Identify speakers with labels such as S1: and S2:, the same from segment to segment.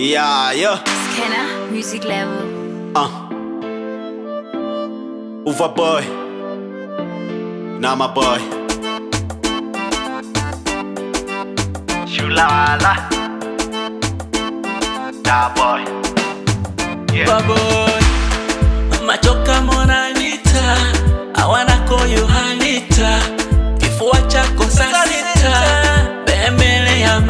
S1: Yeah, yeah.
S2: Scanner, music level.
S1: Uh. Uva boy. Now my boy. Shulala. Yeah, boy. Yeah.
S3: Baboy, machoka monanita awana koyo hanita kifua chako bemele bembele ya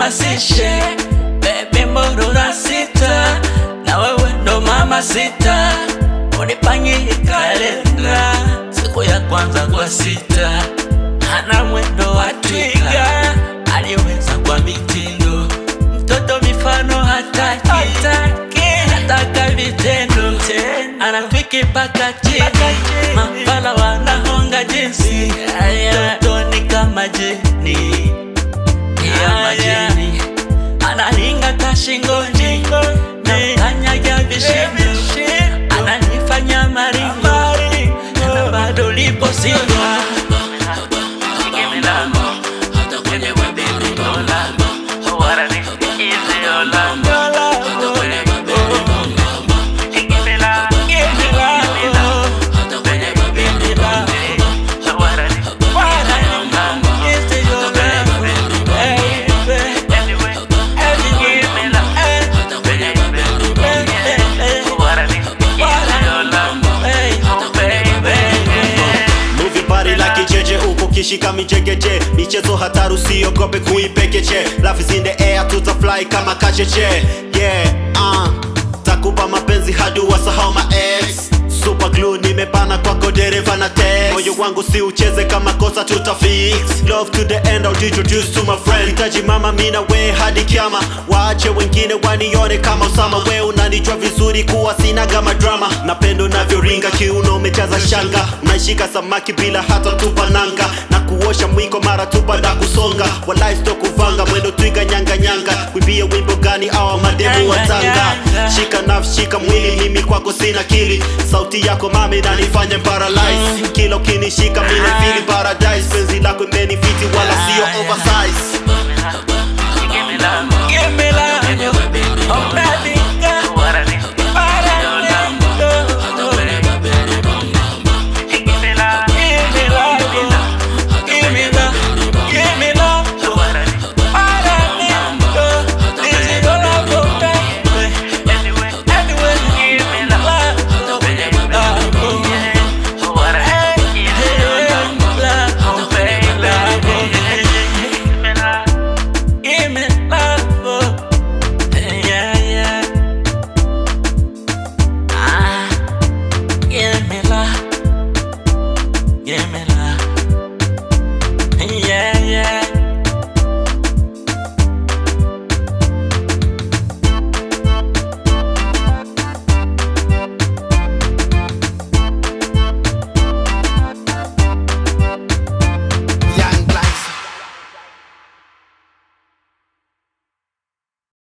S3: masishe na sita na wewe ndo mama sita. Unipangie kalenda siku ya kwanza kwa sita. Ana mwendo wa twiga aliweza kwa mitindo. Mtoto mifano hataki nataka vitendo. Anafiki paka chini. Mafala wanahonga jinsi. Toto ni kama jini shingo na kanyaga vishindo. Ananifanya maringo. Na bado lipo singo
S1: jeje michekeche michezo hataru usiogope kuipekeche. Love is in the air tutafly kama kacheche. Yeah uh. takupa mapenzi hadi wasahau ma ex. Super glue nimebana kwako dereva na text. Moyo wangu si ucheze kama kosa tutafix. Love to the end I'll introduce to my friend. Hitaji mama mina we hadi kiama. Waache wengine wanione kama usama we unanijua vizuri kuwa sinaga madrama napendo navyoringa kiuno umechaza shanga. Unaishika samaki bila hata tupa nanga. na kuosha mwiko mara tu baada kusonga. Walaisto kuvanga mwendo twiga nyanga nyanga. Kuibia wimbo gani awa mademu watanga shika nafsi shika mwili mimi kwako sina kili. Sauti yako mami nanifanye paralyze. Kila ukinishika mimi feel paradise